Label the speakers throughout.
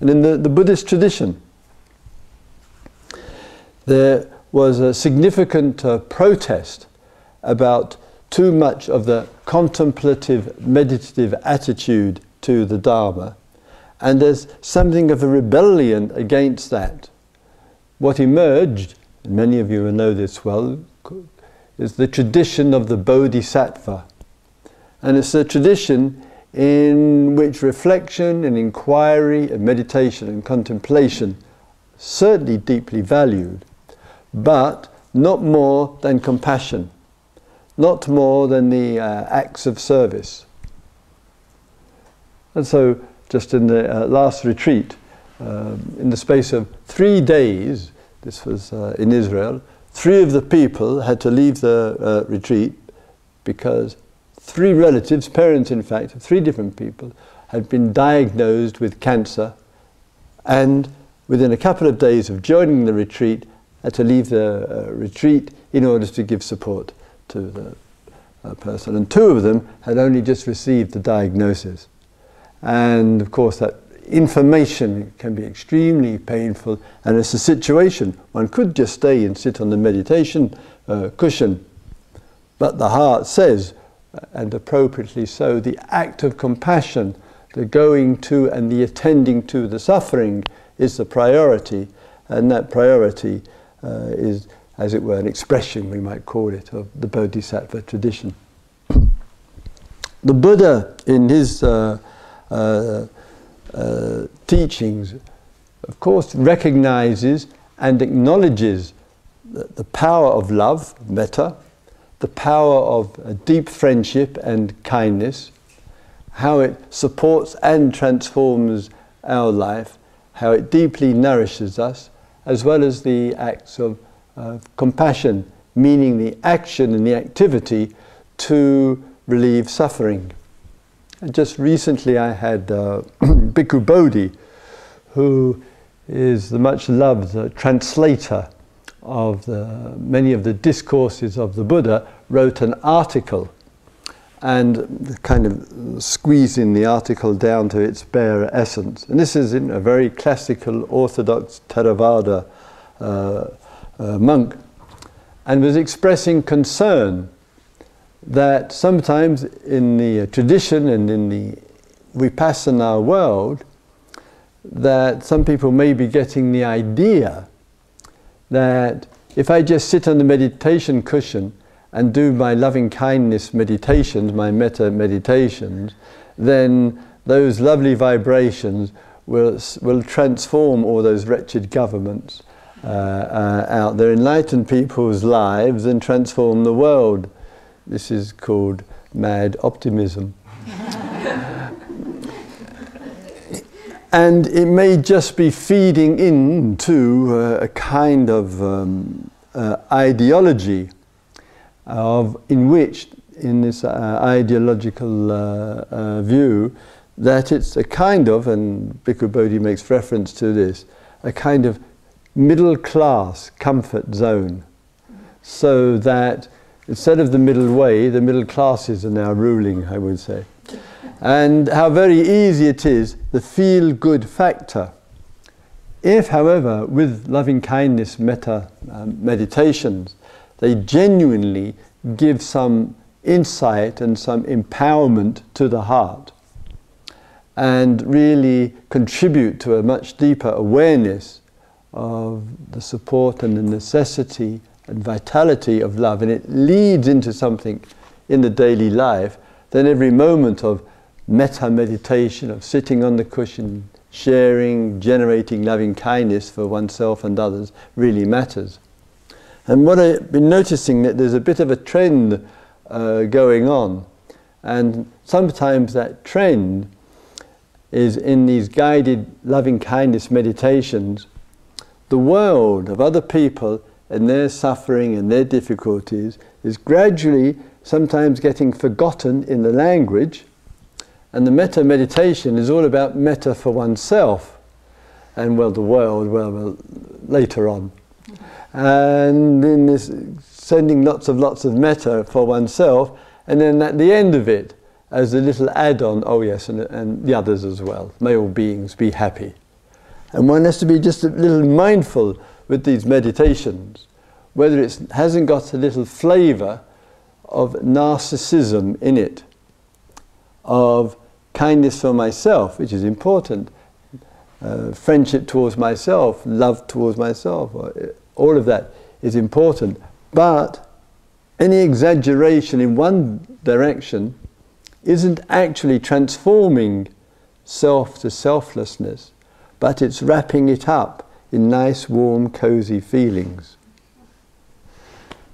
Speaker 1: And in the, the Buddhist tradition, there was a significant uh, protest about too much of the contemplative, meditative attitude to the Dharma, and there's something of a rebellion against that. What emerged, and many of you will know this well, is the tradition of the Bodhisattva. And it's a tradition in which reflection and inquiry and meditation and contemplation certainly deeply valued, but not more than compassion, not more than the uh, acts of service. And so, just in the uh, last retreat, um, in the space of three days, this was uh, in Israel, three of the people had to leave the uh, retreat because three relatives, parents in fact, of three different people, had been diagnosed with cancer and within a couple of days of joining the retreat had to leave the uh, retreat in order to give support to the uh, person. And two of them had only just received the diagnosis. And of course, that information can be extremely painful, and it's a situation one could just stay and sit on the meditation uh, cushion. But the heart says, and appropriately so, the act of compassion, the going to and the attending to the suffering is the priority, and that priority uh, is, as it were, an expression, we might call it, of the Bodhisattva tradition. the Buddha, in his uh, uh, uh, teachings, of course, recognizes and acknowledges the, the power of love, metta, the power of deep friendship and kindness, how it supports and transforms our life, how it deeply nourishes us, as well as the acts of uh, compassion, meaning the action and the activity to relieve suffering. And just recently I had uh, Bhikkhu Bodhi, who is the much loved uh, translator of the, many of the discourses of the Buddha, wrote an article and kind of squeezing the article down to its bare essence. And this is in a very classical Orthodox Theravada uh, uh, monk, and was expressing concern that sometimes in the tradition and in the vipassana world, that some people may be getting the idea that if I just sit on the meditation cushion and do my loving kindness meditations, my metta meditations, then those lovely vibrations will, will transform all those wretched governments uh, uh, out there, enlighten people's lives and transform the world. This is called mad optimism. and it may just be feeding into uh, a kind of um, uh, ideology of in which in this uh, ideological uh, uh, view that it's a kind of and Bhikkhu Bodhi makes reference to this a kind of middle class comfort zone. So that instead of the middle way the middle classes are now ruling I would say. And how very easy it is the feel good factor. If however with loving kindness metta um, meditations they genuinely give some insight and some empowerment to the heart and really contribute to a much deeper awareness of the support and the necessity and vitality of love, and it leads into something in the daily life, then every moment of metta meditation, of sitting on the cushion, sharing, generating loving kindness for oneself and others really matters. And what I've been noticing that there's a bit of a trend uh, going on, and sometimes that trend is in these guided loving kindness meditations. The world of other people and their suffering and their difficulties is gradually sometimes getting forgotten in the language, and the metta meditation is all about metta for oneself, and well, the world, well, well later on and then this sending lots of lots of metta for oneself, and then at the end of it, as a little add-on, oh yes, and, and the others as well. May all beings be happy. And one has to be just a little mindful with these meditations, whether it hasn't got a little flavour of narcissism in it, of kindness for myself, which is important, uh, friendship towards myself, love towards myself, uh, all of that is important. But any exaggeration in one direction isn't actually transforming self to selflessness, but it's wrapping it up in nice, warm, cozy feelings.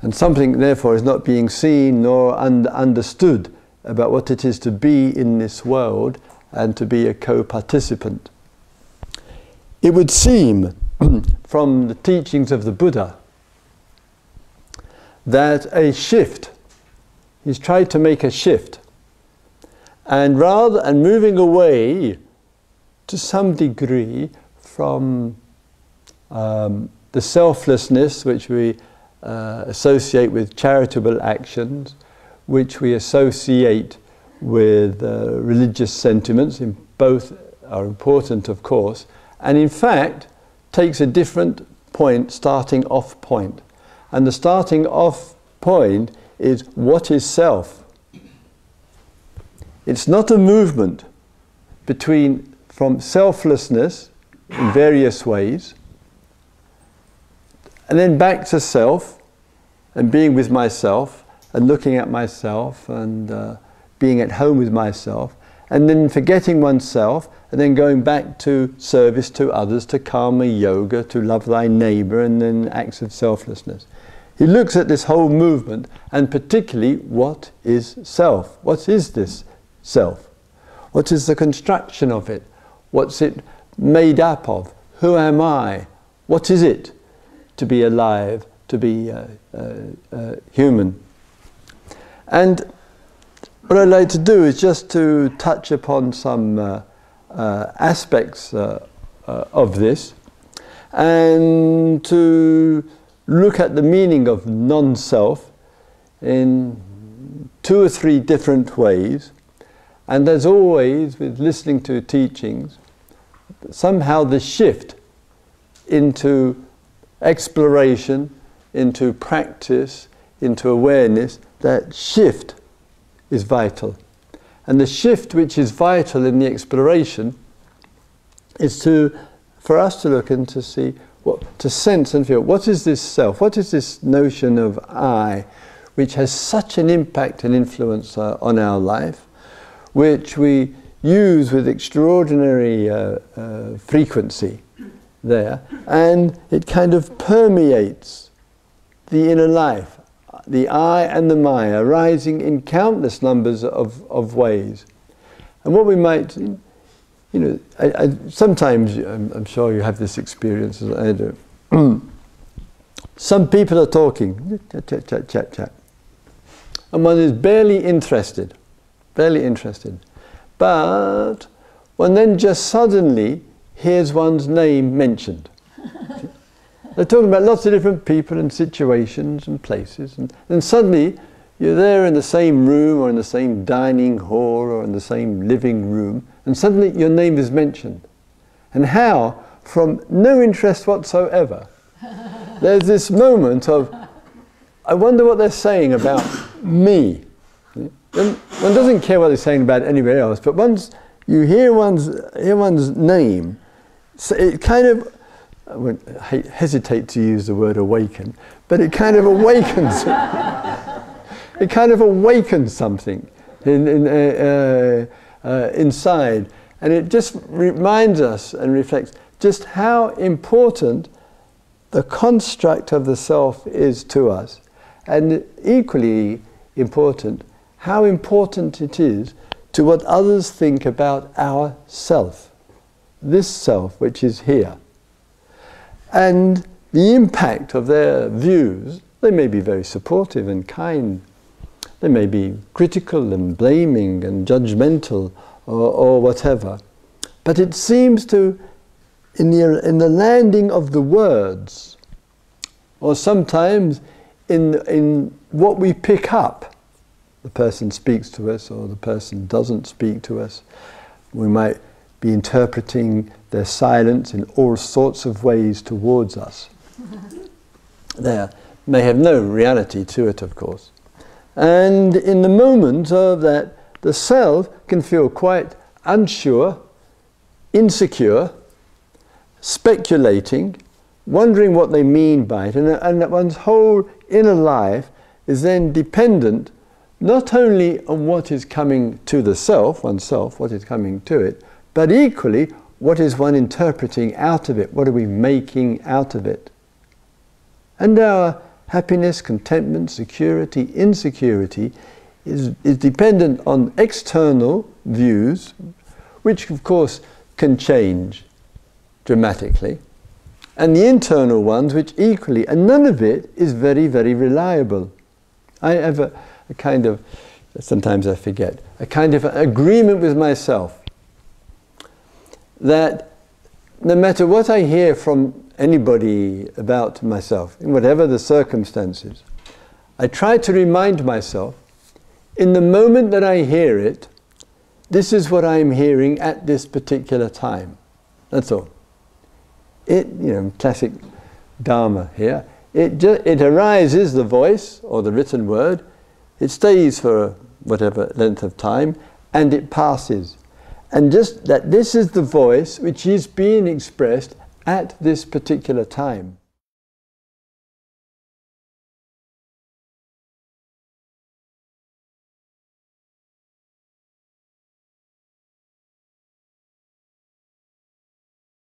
Speaker 1: And something, therefore, is not being seen nor un- understood about what it is to be in this world and to be a co participant. It would seem from the teachings of the Buddha that a shift, he's tried to make a shift, and rather and moving away to some degree from um, the selflessness which we uh, associate with charitable actions, which we associate with uh, religious sentiments, in both are important, of course, and in fact takes a different point, starting off point. And the starting off point is what is self? It's not a movement between from selflessness in various ways and then back to self and being with myself and looking at myself and uh, being at home with myself and then forgetting oneself and then going back to service to others, to karma yoga, to love thy neighbor, and then acts of selflessness. He looks at this whole movement and particularly what is self? What is this self? What is the construction of it? What's it made up of? Who am I? What is it to be alive, to be uh, uh, uh, human? And what I'd like to do is just to touch upon some uh, uh, aspects uh, uh, of this and to look at the meaning of non self in two or three different ways. And as always, with listening to teachings, somehow the shift into exploration, into practice, into awareness, that shift is vital. And the shift which is vital in the exploration is to, for us to look and to see, what, to sense and feel, what is this self? What is this notion of I, which has such an impact and influence uh, on our life, which we use with extraordinary uh, uh, frequency there, and it kind of permeates the inner life the I and the Maya arising in countless numbers of, of ways. And what we might, you know, I, I, sometimes I'm, I'm, sure you have this experience as I do. Some people are talking, chat, chat, chat, chat, chat. And one is barely interested, barely interested. But one then just suddenly hears one's name mentioned. They're talking about lots of different people and situations and places, and then suddenly you're there in the same room or in the same dining hall or in the same living room, and suddenly your name is mentioned. And how, from no interest whatsoever, there's this moment of, I wonder what they're saying about me. one doesn't care what they're saying about anybody else, but once you hear one's, hear one's name, so it kind of I won't hesitate to use the word awaken, but it kind of awakens. it kind of awakens something in, in, uh, uh, uh, inside. And it just reminds us and reflects just how important the construct of the self is to us. And equally important, how important it is to what others think about our self. This self, which is here. And the impact of their views, they may be very supportive and kind. They may be critical and blaming and judgmental or, or whatever. But it seems to, in the, in the landing of the words, or sometimes in, in what we pick up, the person speaks to us or the person doesn't speak to us, we might be interpreting their silence in all sorts of ways towards us. there may have no reality to it, of course. And in the moment of that, the self can feel quite unsure, insecure, speculating, wondering what they mean by it, and, and that one's whole inner life is then dependent not only on what is coming to the self, oneself, what is coming to it, but equally what is one interpreting out of it, what are we making out of it. And our happiness, contentment, security, insecurity is, is dependent on external views, which of course can change dramatically, and the internal ones, which equally, and none of it is very, very reliable. I have a, a kind of, sometimes I forget, a kind of agreement with myself that no matter what I hear from anybody about myself, in whatever the circumstances, I try to remind myself, in the moment that I hear it, this is what I'm hearing at this particular time. That's all. It, you know, classic Dharma here. It, it arises, the voice or the written word, it stays for whatever length of time, and it passes. And just that this is the voice which is being expressed at this particular time.